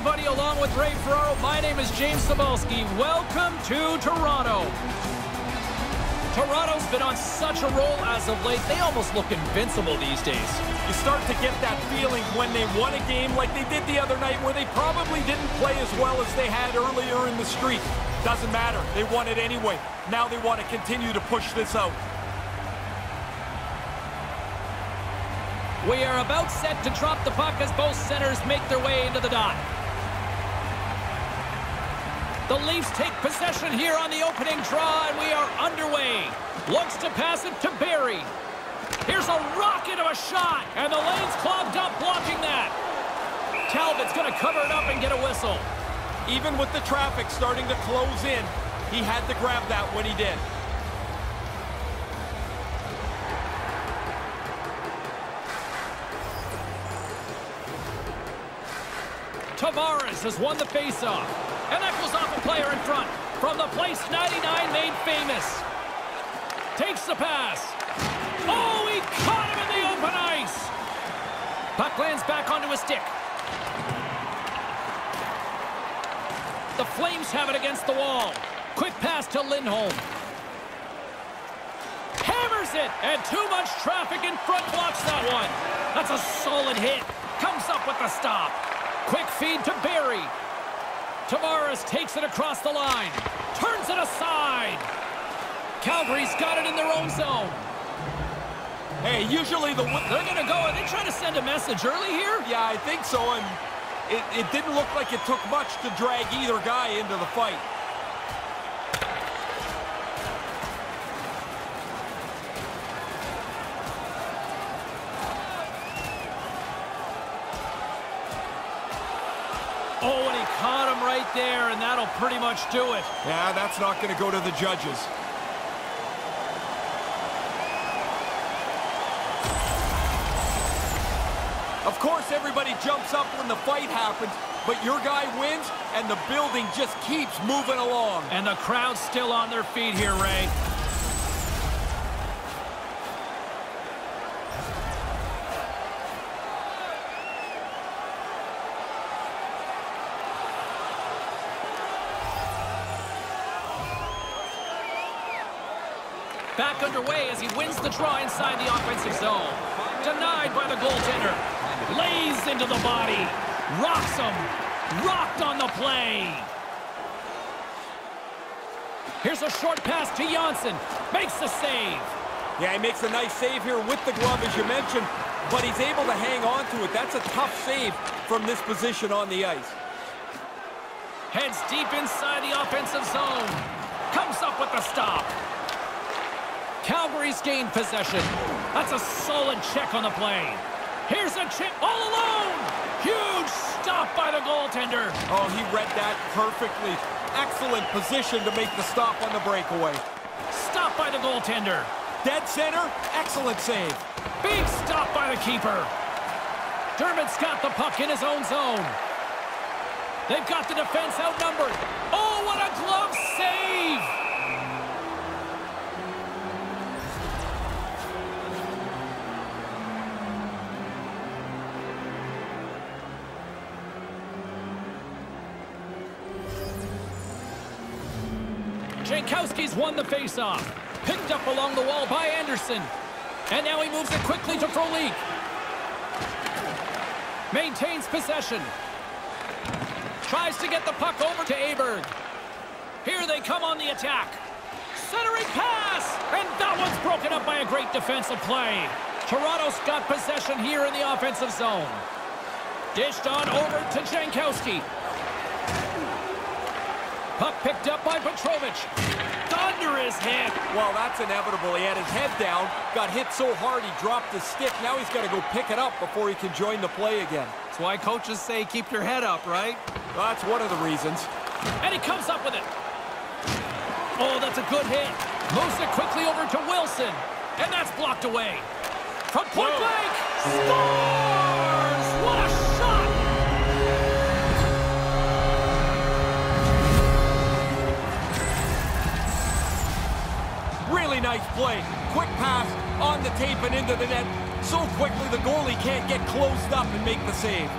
everybody, along with Ray Ferraro, my name is James Cybulski. Welcome to Toronto. Toronto's been on such a roll as of late, they almost look invincible these days. You start to get that feeling when they won a game like they did the other night where they probably didn't play as well as they had earlier in the streak. Doesn't matter. They won it anyway. Now they want to continue to push this out. We are about set to drop the puck as both centers make their way into the dot. The Leafs take possession here on the opening draw, and we are underway. Looks to pass it to Barrie. Here's a rocket of a shot, and the lane's clogged up blocking that. Talbot's going to cover it up and get a whistle. Even with the traffic starting to close in, he had to grab that when he did. Tavares has won the faceoff. And that goes player in front. From the place 99 made famous. Takes the pass. Oh, he caught him in the open ice. Puck lands back onto his stick. The Flames have it against the wall. Quick pass to Lindholm. Hammers it, and too much traffic in front blocks that one. That's a solid hit. Comes up with the stop. Quick feed to Barrie. Tavares takes it across the line. Turns it aside. Calgary's got it in their own zone. Hey, usually the... They're going to go. Are they trying to send a message early here? Yeah, I think so, and it, it didn't look like it took much to drag either guy into the fight. Right there, and that'll pretty much do it. Yeah, that's not going to go to the judges. Of course, everybody jumps up when the fight happens, but your guy wins, and the building just keeps moving along. And the crowd's still on their feet here, Ray. The draw inside the offensive zone. Denied by the goaltender. Lays into the body. Rocks him. Rocked on the play. Here's a short pass to Janssen. Makes the save. Yeah, he makes a nice save here with the glove, as you mentioned, but he's able to hang on to it. That's a tough save from this position on the ice. Heads deep inside the offensive zone. Comes up with the stop. Calgary's gained possession. That's a solid check on the play. Here's a chip all alone. Huge stop by the goaltender. Oh, he read that perfectly. Excellent position to make the stop on the breakaway. Stop by the goaltender. Dead center, excellent save. Big stop by the keeper. Dermott's got the puck in his own zone. They've got the defense outnumbered. Oh, Jankowski's won the faceoff. Picked up along the wall by Anderson. And now he moves it quickly to Frolik. Maintains possession. Tries to get the puck over to Aberg. Here they come on the attack. Centering pass! And that one's broken up by a great defensive play. Toronto's got possession here in the offensive zone. Dished on over to Jankowski. Puck picked up by Petrovic. Thunderous hit. Well, that's inevitable. He had his head down, got hit so hard he dropped the stick. Now he's got to go pick it up before he can join the play again. That's why coaches say keep your head up, right? Well, that's one of the reasons. And he comes up with it. Oh, that's a good hit. Moves it quickly over to Wilson. And that's blocked away. From point Whoa. blank. Scores! Nice play. Quick pass on the tape and into the net. So quickly the goalie can't get closed up and make the save.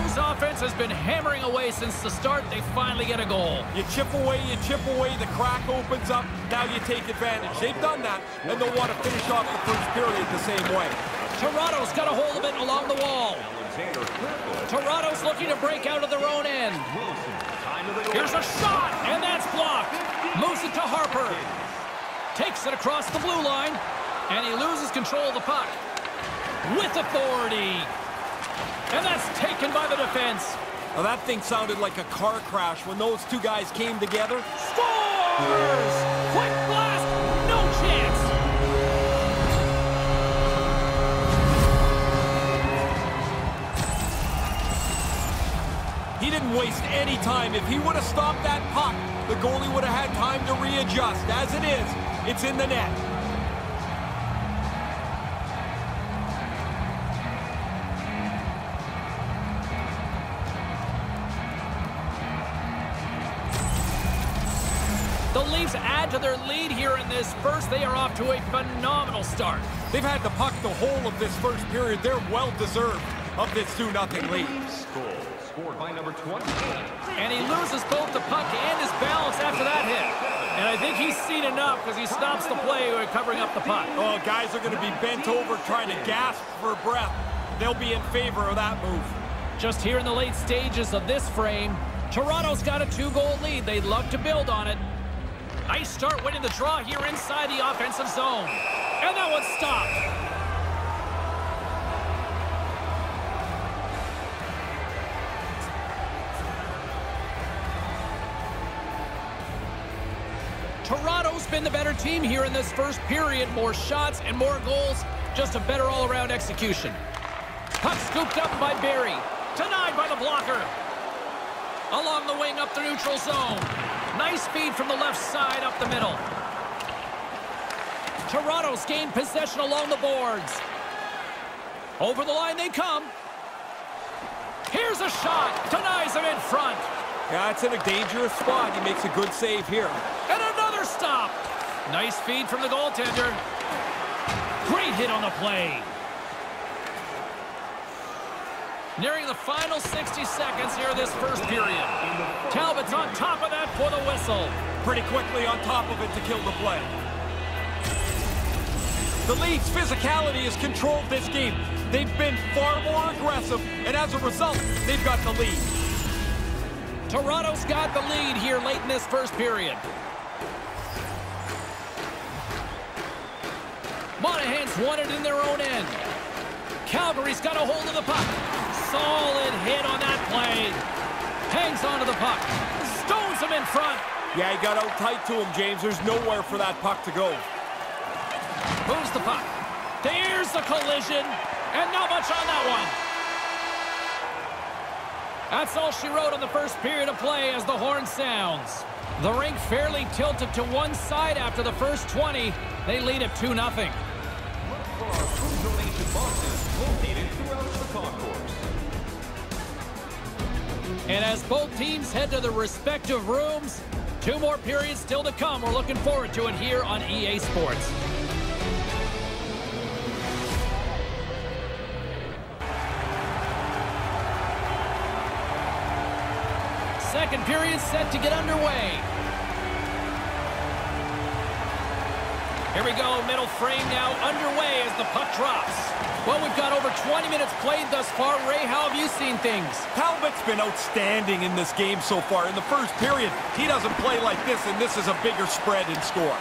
Leafs offense has been hammering away since the start. They finally get a goal. You chip away, you chip away, the crack opens up, now you take advantage. They've done that, and they'll want to finish off the first period the same way. Toronto's got a hold of it along the wall. Toronto's looking to break out of their own end. Here's a shot, and that's blocked. Moves it to Harper. Takes it across the blue line, and he loses control of the puck. With authority. And that's taken by the defense. Now that thing sounded like a car crash when those two guys came together. Scores! Quick blast! No chance! He didn't waste any time. If he would have stopped that puck, the goalie would have had time to readjust. As it is, it's in the net. Leafs add to their lead here in this first. They are off to a phenomenal start. They've had the puck the whole of this first period. They're well-deserved of this 2-0 lead. Goal scored by number 28. And he loses both the puck and his balance after that hit. And I think he's seen enough because he stops the play by covering up the puck. Oh, guys are going to be bent over trying to gasp for breath. They'll be in favor of that move. Just here in the late stages of this frame, Toronto's got a two-goal lead. They'd love to build on it. Nice start winning the draw here inside the offensive zone. And that one's stopped. Toronto's been the better team here in this first period. More shots and more goals. Just a better all-around execution. Puck scooped up by Barrie. Denied by the blocker. Along the wing up the neutral zone. Nice feed from the left side up the middle. Toronto's gained possession along the boards. Over the line they come. Here's a shot. Denies him in front. Yeah, it's in a dangerous spot. He makes a good save here. And another stop. Nice feed from the goaltender. Great hit on the play. Nearing the final 60 seconds here this first period. Talbot's on top of that for the whistle. Pretty quickly on top of it to kill the play. The Leafs' physicality has controlled this game. They've been far more aggressive, and as a result, they've got the lead. Toronto's got the lead here late in this first period. Monahan's won it in their own end. Calgary's got a hold of the puck. Solid hit on that play. Hangs onto the puck. Stones him in front. Yeah, he got out tight to him, James. There's nowhere for that puck to go. Moves the puck. There's the collision. And not much on that one. That's all she wrote on the first period of play as the horn sounds. The rink fairly tilted to one side after the first 20. They lead it 2-0. And as both teams head to their respective rooms, two more periods still to come. We're looking forward to it here on EA Sports. Second period set to get underway. Here we go, middle frame now underway as the puck drops. Well, we've got over 20 minutes played thus far. Ray, how have you seen things? Talbot's been outstanding in this game so far. In the first period, he doesn't play like this, and this is a bigger spread in score.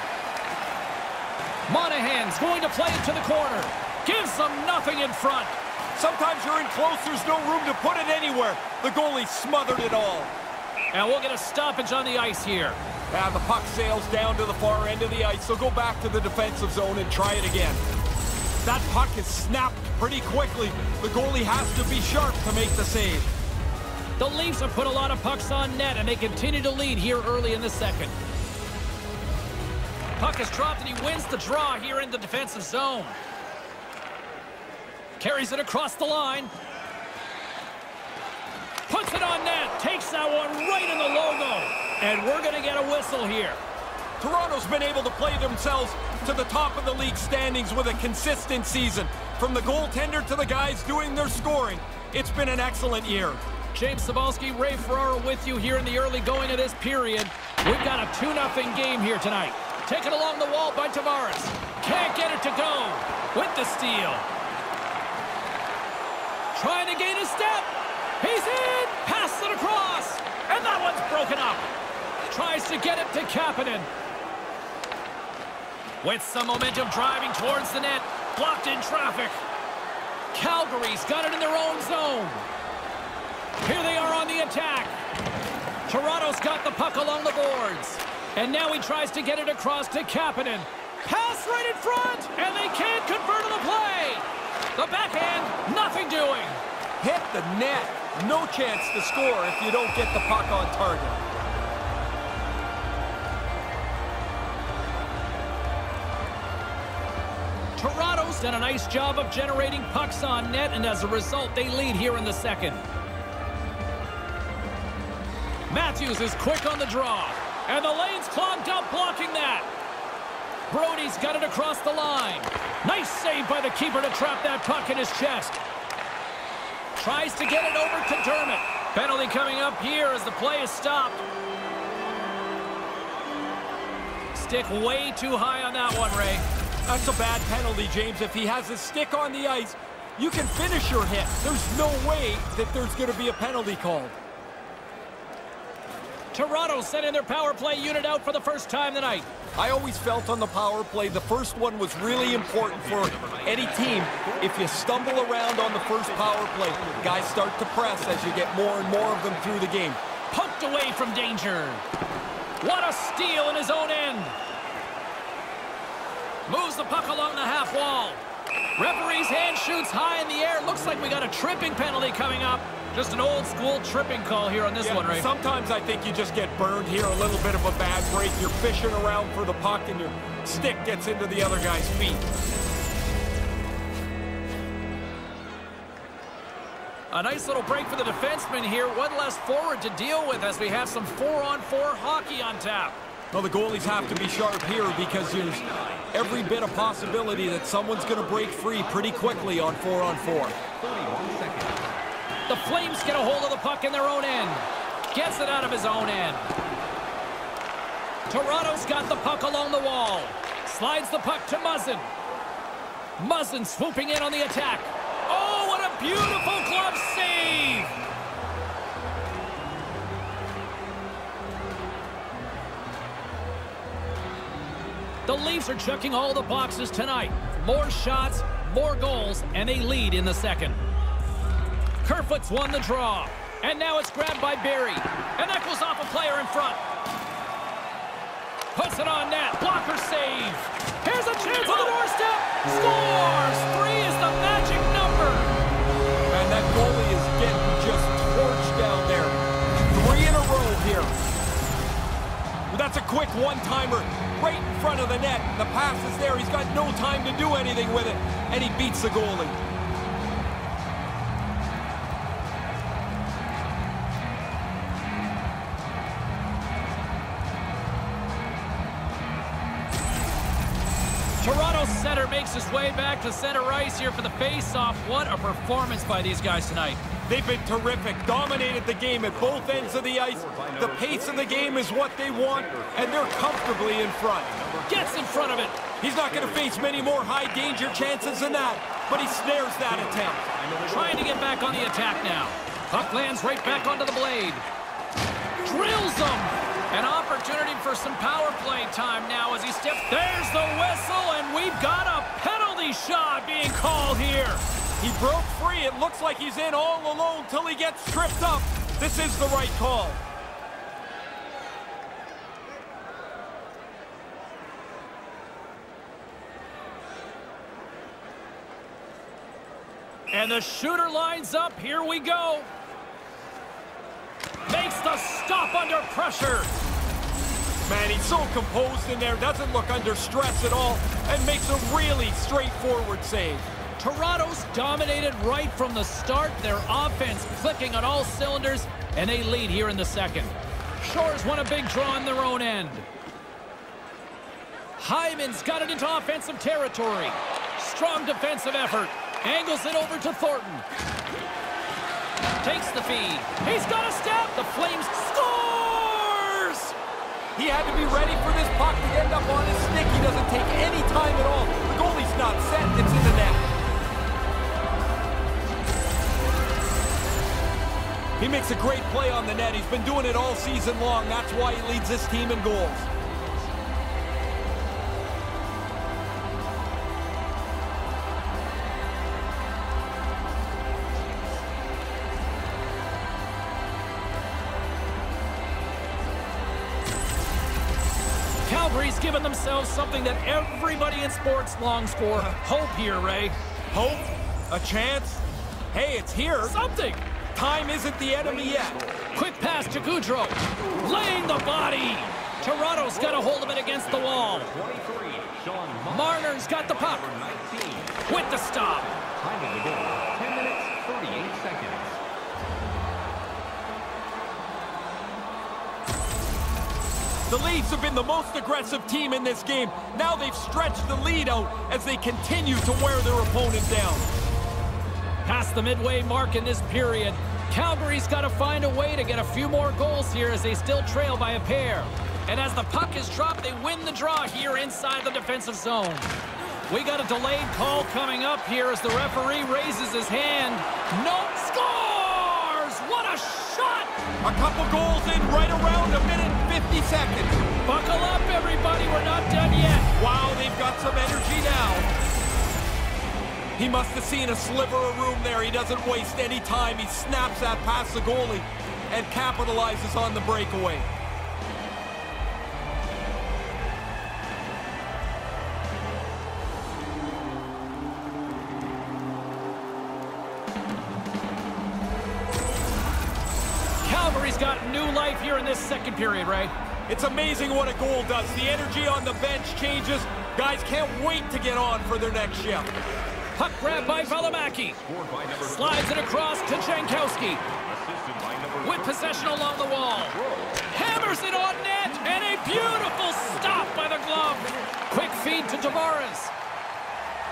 Monahan's going to play it to the corner. Gives them nothing in front. Sometimes you're in close, there's no room to put it anywhere. The goalie smothered it all. And we'll get a stoppage on the ice here. And the puck sails down to the far end of the ice, so go back to the defensive zone and try it again. That puck is snapped pretty quickly. The goalie has to be sharp to make the save. The Leafs have put a lot of pucks on net, and they continue to lead here early in the second. Puck is dropped, and he wins the draw here in the defensive zone. Carries it across the line. Puts it on net. Takes that one right in the logo. And we're going to get a whistle here. Toronto's been able to play themselves to the top of the league standings with a consistent season. From the goaltender to the guys doing their scoring, it's been an excellent year. James Cybulski, Ray Ferraro with you here in the early going of this period. We've got a 2-0 game here tonight. Taken along the wall by Tavares. Can't get it to go with the steal. Trying to gain a step. He's in. Pass it across. And that one's broken up. Tries to get it to Kapanen. With some momentum driving towards the net. Blocked in traffic. Calgary's got it in their own zone. Here they are on the attack. Toronto's got the puck along the boards. And now he tries to get it across to Kapanen. Pass right in front, and they can't convert on the play. The backhand, nothing doing. Hit the net. No chance to score if you don't get the puck on target. Toronto's done a nice job of generating pucks on net, and as a result, they lead here in the second. Matthews is quick on the draw, and the lane's clogged up blocking that. Brodie's got it across the line. Nice save by the keeper to trap that puck in his chest. Tries to get it over to Dermott. Penalty coming up here as the play is stopped. Stick way too high on that one, Ray. That's a bad penalty, James. If he has his stick on the ice, you can finish your hit. There's no way that there's going to be a penalty called. Toronto sending their power play unit out for the first time tonight. I always felt on the power play the first one was really important for any team. If you stumble around on the first power play, guys start to press as you get more and more of them through the game. Poked away from danger. What a steal in his own end. Moves the puck along the half wall. Referee's hand shoots high in the air. Looks like we got a tripping penalty coming up. Just an old school tripping call here on this yeah, one, right? Sometimes I think you just get burned here, a little bit of a bad break. You're fishing around for the puck and your stick gets into the other guy's feet. A nice little break for the defenseman here. One less forward to deal with as we have some four-on-four 4 hockey on tap. Well, the goalies have to be sharp here because there's every bit of possibility that someone's going to break free pretty quickly on four-on-four. 4. The Flames get a hold of the puck in their own end. Gets it out of his own end. Toronto's got the puck along the wall. Slides the puck to Muzzin. Muzzin swooping in on the attack. Oh, what a beautiful glove save! The Leafs are checking all the boxes tonight. More shots, more goals, and they lead in the second. Kerfoot's won the draw. And now it's grabbed by Barrie. And that goes off a player in front. Puts it on net. Blocker save. Here's a chance on the doorstep. Scores! Three is the magic number. And that goalie is getting just torched down there. Three in a row here. That's a quick one-timer right in front of the net. The pass is there. He's got no time to do anything with it. And he beats the goalie. Makes his way back to center ice here for the face-off. What a performance by these guys tonight. They've been terrific, dominated the game at both ends of the ice. The pace of the game is what they want, and they're comfortably in front. Gets in front of it. He's not going to face many more high-danger chances than that, but he snares that attempt. Trying to get back on the attack now. Puck lands right back onto the blade. Drills them. For some power play time now as he steps. There's the whistle, and we've got a penalty shot being called here. He broke free. It looks like he's in all alone till he gets tripped up. This is the right call. And the shooter lines up. Here we go makes the stop under pressure. Man, he's so composed in there, doesn't look under stress at all, and makes a really straightforward save. Toronto's dominated right from the start, their offense clicking on all cylinders, and they lead here in the second. Shores won a big draw in their own end. Hyman's got it into offensive territory. Strong defensive effort. Angles it over to Thornton. takes the feed. He's got a step. The Flames! He had to be ready for this puck to end up on his stick. He doesn't take any time at all. The goalie's not set. It's in the net. He makes a great play on the net. He's been doing it all season long. That's why he leads this team in goals. Themselves something that everybody in sports longs for. Hope here, Ray. Hope? A chance? Hey, it's here. Something! Time isn't the enemy yet. Quick pass to Gaudreau. Laying the body. Toronto's got a hold of it against the wall. 23, Sean Marner's got the puck. 19. With the stop. Time of the goal, 10 minutes, 38 seconds. The Leafs have been the most aggressive team in this game. Now they've stretched the lead out as they continue to wear their opponent down. Past the midway mark in this period. Calgary's got to find a way to get a few more goals here as they still trail by a pair. And as the puck is dropped, they win the draw here inside the defensive zone. We got a delayed call coming up here as the referee raises his hand. No scores! What a shot! A couple goals in right around a minute and 50 seconds. Buckle up, everybody. We're not done yet. Wow, they've got some energy now. He must have seen a sliver of room there. He doesn't waste any time. He snaps that past the goalie and capitalizes on the breakaway. This second period, Ray. It's amazing what a goal does. The energy on the bench changes. Guys can't wait to get on for their next shift. Puck grab by Valimaki. Scored by number Slides it across to Jankowski. assisted by number With possession along the wall. Hammers it on net. And a beautiful stop by the glove. Quick feed to Tavares.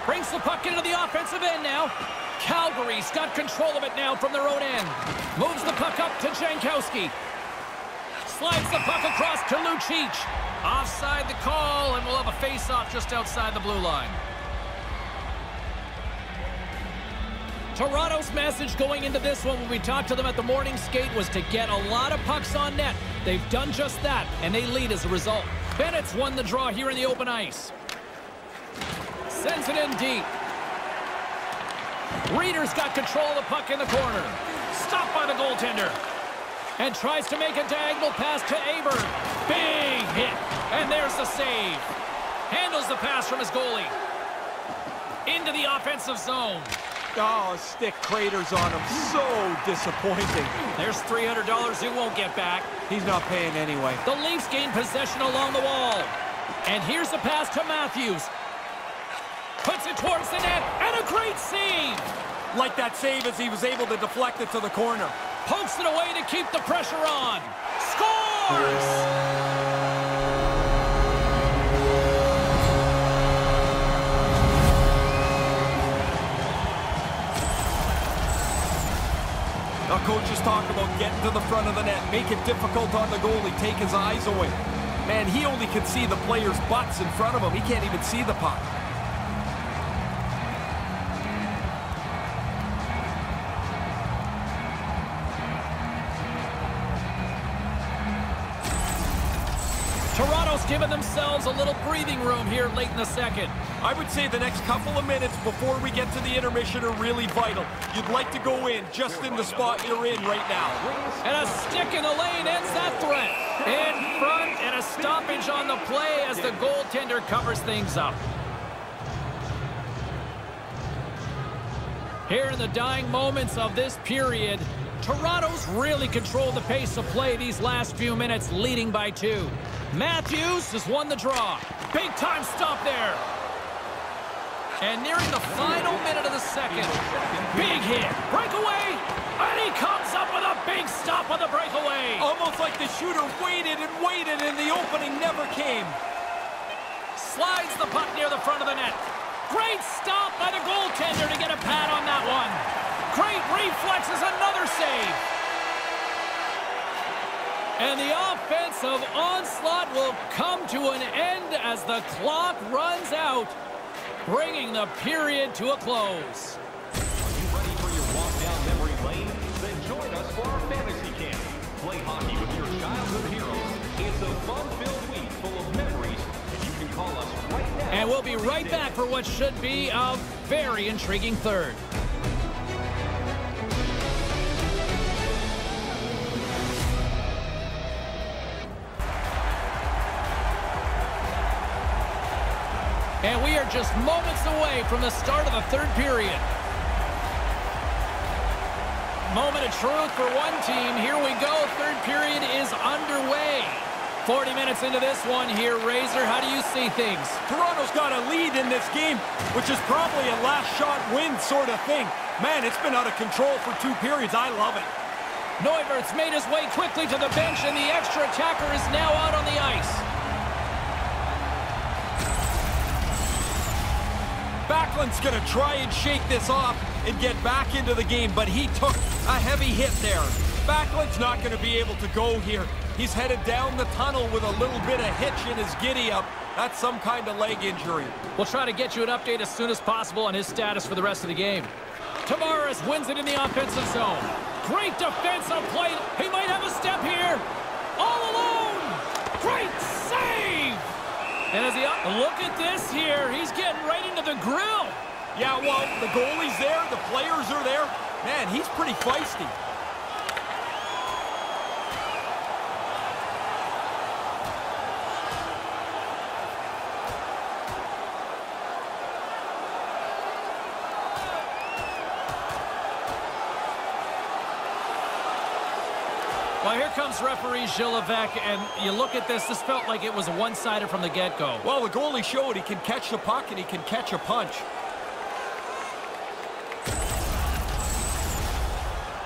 Brings the puck into the offensive end now. Calgary's got control of it now from their own end. Moves the puck up to Jankowski. Slides the puck across to Lucic. Offside the call, and we'll have a face-off just outside the blue line. Toronto's message going into this one when we talked to them at the morning skate was to get a lot of pucks on net. They've done just that, and they lead as a result. Bennett's won the draw here in the open ice. Sends it in deep. Rieder's got control of the puck in the corner. Stopped by the goaltender. And tries to make a diagonal pass to Aberg. Big hit. And there's the save. Handles the pass from his goalie. Into the offensive zone. Oh, stick craters on him. So disappointing. There's $300 he won't get back. He's not paying anyway. The Leafs gain possession along the wall. And here's the pass to Matthews. Puts it towards the net, and a great save! Like that save as he was able to deflect it to the corner. Pokes it away to keep the pressure on. Scores! Now coaches talk about getting to the front of the net, make it difficult on the goalie, take his eyes away. Man, he only can see the players' butts in front of him. He can't even see the puck. Given themselves a little breathing room here late in the second. I would say the next couple of minutes before we get to the intermission are really vital. You'd like to go in just in the spot you're in right now. And a stick in the lane ends that threat. In front and a stoppage on the play as the goaltender covers things up. Here in the dying moments of this period, Toronto's really controlled the pace of play these last few minutes, leading by two. Matthews has won the draw. Big time stop there. And nearing the final minute of the second. Big hit. Breakaway. And he comes up with a big stop on the breakaway. Almost like the shooter waited and waited and the opening never came. Slides the puck near the front of the net. Great stop by the goaltender to get a pad on that one. Great reflexes, another save. And the offensive onslaught will come to an end as the clock runs out, bringing the period to a close. Are you ready for your walk down memory lane? Then join us for our fantasy camp. Play hockey with your childhood heroes. It's a fun-filled week full of memories, and you can call us right now. And we'll be right back for what should be a very intriguing third. Are just moments away from the start of the third period. Moment of truth for one team. Here we go. Third period is underway. 40 minutes into this one here, Razor. How do you see things? Toronto's got a lead in this game, which is probably a last shot win sort of thing. Man, it's been out of control for two periods. I love it. Neubert's made his way quickly to the bench, and the extra attacker is now out on the ice. Backlund's going to try and shake this off and get back into the game, but he took a heavy hit there. Backlund's not going to be able to go here. He's headed down the tunnel with a little bit of hitch in his giddy-up. That's some kind of leg injury. We'll try to get you an update as soon as possible on his status for the rest of the game. Tavares wins it in the offensive zone. Great defensive play. He might have a step here. And as he look at this here, he's getting right into the grill. Yeah, well, the goalie's there, the players are there. Man, he's pretty feisty. Referee Gilles and you look at this, this felt like it was one-sided from the get-go. Well, the goalie showed he can catch the puck and he can catch a punch.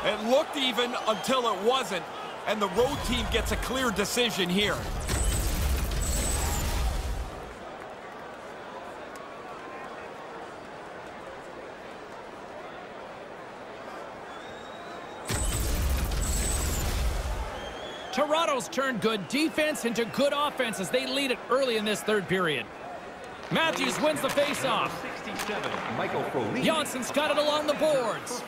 It looked even until it wasn't, and the road team gets a clear decision here. Toronto's turned good defense into good offense as they lead it early in this third period. Matthews wins the faceoff. 67, Michael Frolik. Johnson's got it along the boards.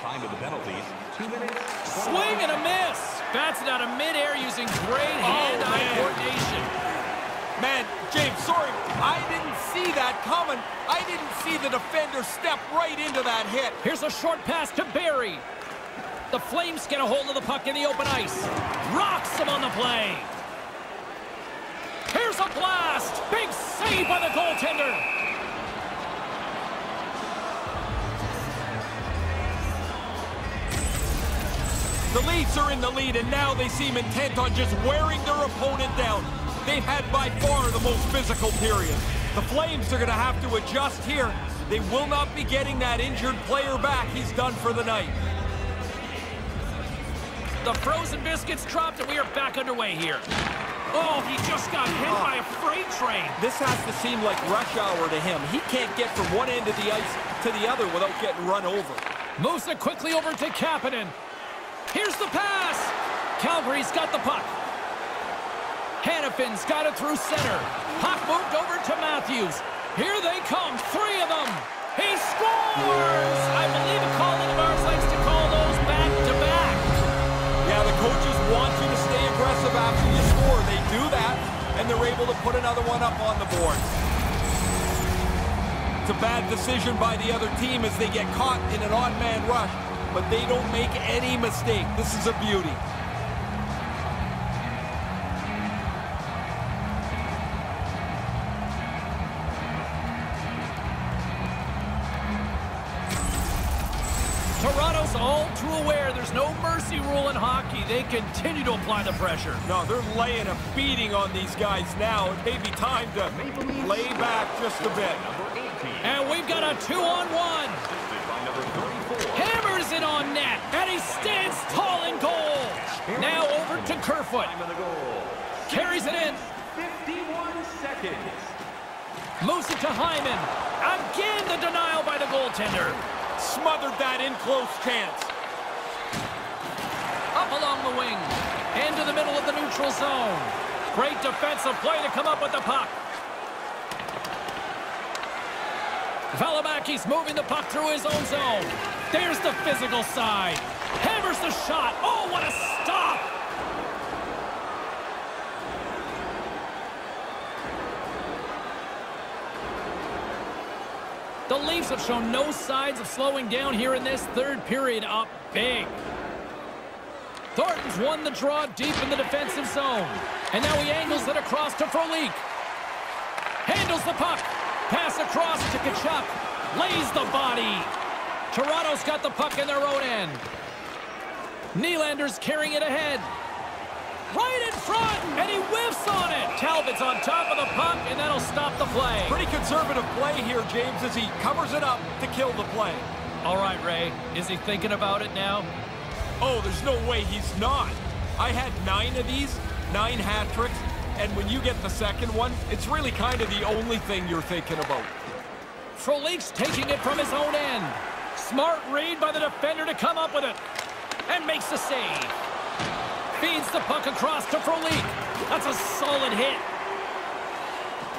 Time of the penalties, 2 minutes. Swing and a miss. Bats it out of midair using great oh, hand-eye coordination. Man, James, sorry, I didn't see that coming. I didn't see the defender step right into that hit. Here's a short pass to Barrie. The Flames get a hold of the puck in the open ice. Rocks him on the play. Here's a blast. Big save by the goaltender. The Leafs are in the lead, and now they seem intent on just wearing their opponent down. They've had by far the most physical period. The Flames are going to have to adjust here. They will not be getting that injured player back. He's done for the night. The frozen biscuits dropped, and we are back underway here. Oh, he just got hit by a freight train. This has to seem like rush hour to him. He can't get from one end of the ice to the other without getting run over. Moves it quickly over to Kapanen. Here's the pass. Calgary's got the puck. Hanifin's got it through center. Puck moved over to Matthews. Here they come, three of them. He scores! I believe and they're able to put another one up on the board. It's a bad decision by the other team as they get caught in an odd man rush, but they don't make any mistake. This is a beauty. No mercy rule in hockey. They continue to apply the pressure. No, they're laying a beating on these guys now. It may be time to lay back just a bit. Number 18. And we've got a two-on-one. Number 34. Hammers it on net, and he stands tall in goal. Now over to Kerfoot. Time of the goal. Carries it in. 51 seconds. Moves it to Hyman. Again, the denial by the goaltender. Smothered that in-close chance. Along the wing. Into the middle of the neutral zone. Great defensive play to come up with the puck. Valimaki's moving the puck through his own zone. There's the physical side. Hammers the shot. Oh, what a stop! The Leafs have shown no signs of slowing down here in this third period up big. Thornton's won the draw deep in the defensive zone. And now he angles it across to Frolik. Handles the puck. Pass across to Tkachuk. Lays the body. Toronto's got the puck in their own end. Nylander's carrying it ahead. Right in front, and he whiffs on it. Talbot's on top of the puck, and that'll stop the play. Pretty conservative play here, James, as he covers it up to kill the play. All right, Ray. Is he thinking about it now? Oh, there's no way he's not. I had nine of these, nine hat tricks, and when you get the second one, it's really kind of the only thing you're thinking about. Frolik's taking it from his own end. Smart read by the defender to come up with it. And makes the save. Feeds the puck across to Frolik. That's a solid hit.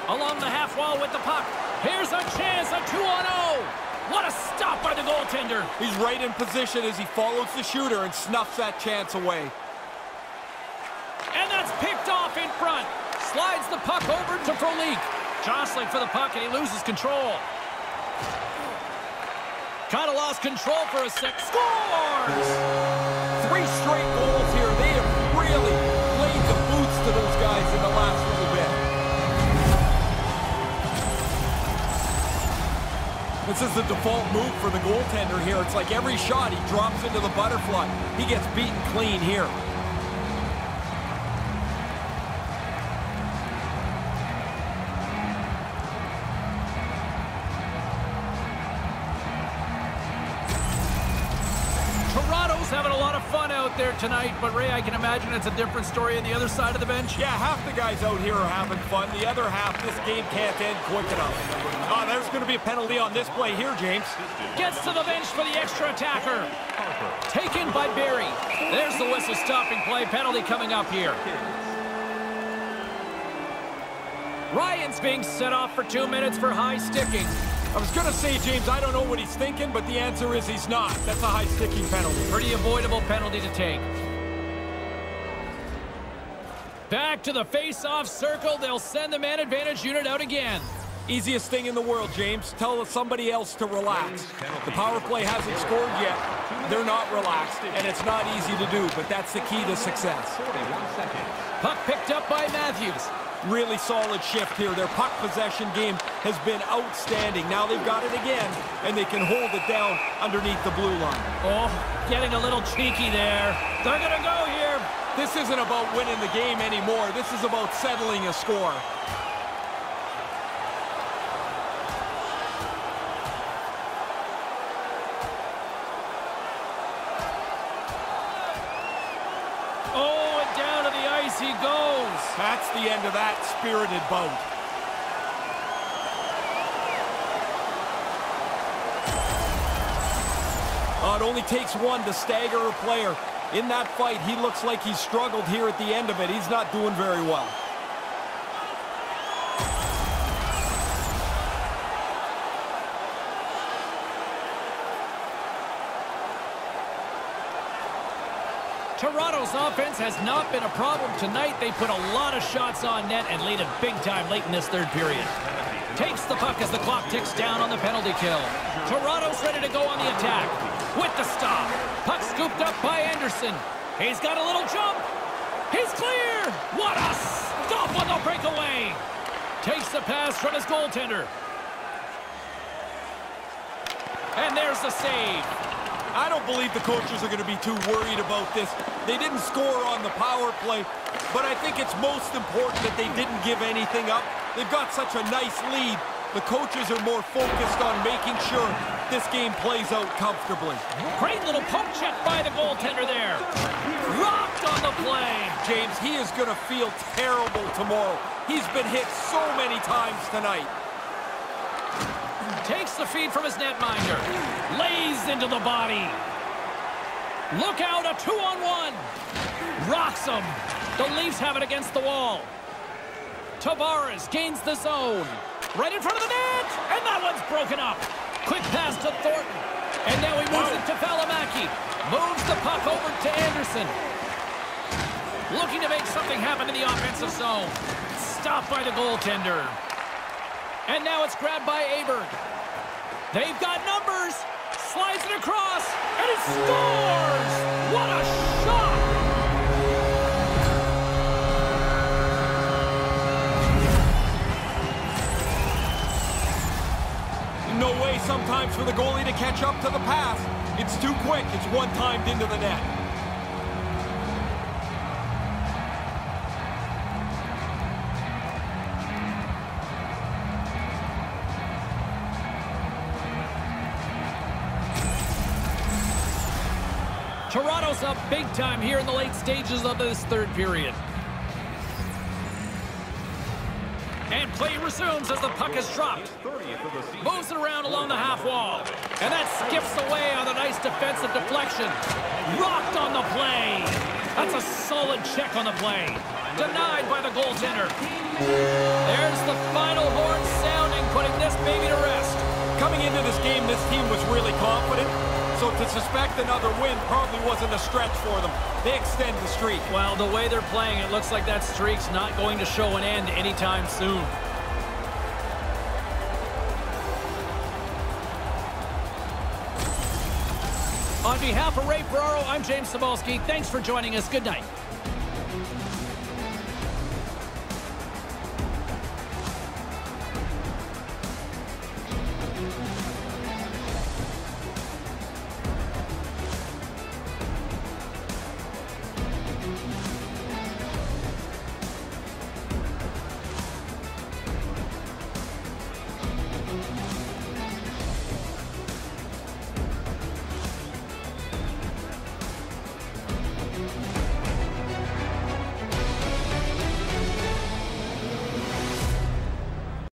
Along the half wall with the puck. Here's a chance, a 2-on-0. What a stop by the goaltender. He's right in position as he follows the shooter and snuffs that chance away. And that's picked off in front. Slides the puck over to Frolik. Jostling for the puck, and he loses control. Kind of lost control for a sec. Scores! Three straight This is the default move for the goaltender here. It's like every shot he drops into the butterfly. He gets beaten clean here. Out there tonight, but Ray, I can imagine it's a different story on the other side of the bench. Yeah, half the guys out here are having fun. The other half, this game can't end quick enough. Oh, there's going to be a penalty on this play here, James. Gets to the bench for the extra attacker. Taken by Barrie. There's the whistle stopping play. Penalty coming up here. Ryan's being set off for two minutes for high sticking. I was going to say, James, I don't know what he's thinking, but the answer is he's not. That's a high-sticking penalty. Pretty avoidable penalty to take. Back to the face-off circle. They'll send the man advantage unit out again. Easiest thing in the world, James. Tell somebody else to relax. The power play hasn't scored yet. They're not relaxed, and it's not easy to do, but that's the key to success. Puck picked up by Matthews. Really solid shift here. Their puck possession game has been outstanding. Now they've got it again, and they can hold it down underneath the blue line. Oh, getting a little cheeky there. They're going to go here. This isn't about winning the game anymore. This is about settling a score. That's the end of that spirited bout. Oh, it only takes one to stagger a player. In that fight, he looks like he's struggled here at the end of it. He's not doing very well. Offense has not been a problem tonight. They put a lot of shots on net and lead it big time late in this third period. Takes the puck as the clock ticks down on the penalty kill. Toronto's ready to go on the attack. With the stop. Puck scooped up by Anderson. He's got a little jump. He's clear. What a stop on the breakaway. Takes the pass from his goaltender. And there's the save. I don't believe the coaches are going to be too worried about this. They didn't score on the power play, but I think it's most important that they didn't give anything up. They've got such a nice lead. The coaches are more focused on making sure this game plays out comfortably. Great little poke check by the goaltender there. Rocked on the play. James, he is going to feel terrible tomorrow. He's been hit so many times tonight. Takes the feed from his netminder. Lays into the body. Look out, a two-on-one. Rocks him. The Leafs have it against the wall. Tavares gains the zone. Right in front of the net. And that one's broken up. Quick pass to Thornton. And now he moves it to Valimaki. Moves the puck over to Anderson. Looking to make something happen in the offensive zone. Stopped by the goaltender. And now it's grabbed by Aberg. They've got numbers. Slides it across. And it scores! What a shot! No way sometimes for the goalie to catch up to the pass. It's too quick. It's one-timed into the net. Toronto's up big time here in the late stages of this third period. And play resumes as the puck is dropped. 30th of the season. Moves it around along the half wall. And that skips away on a nice defensive deflection. Rocked on the play. That's a solid check on the play. Denied by the goaltender. There's the final horn sounding, putting this baby to rest. Coming into this game, this team was really confident. So to suspect another win probably wasn't a stretch for them. They extend the streak. Well, the way they're playing, it looks like that streak's not going to show an end anytime soon. On behalf of Ray Ferraro, I'm James Cybulski. Thanks for joining us. Good night.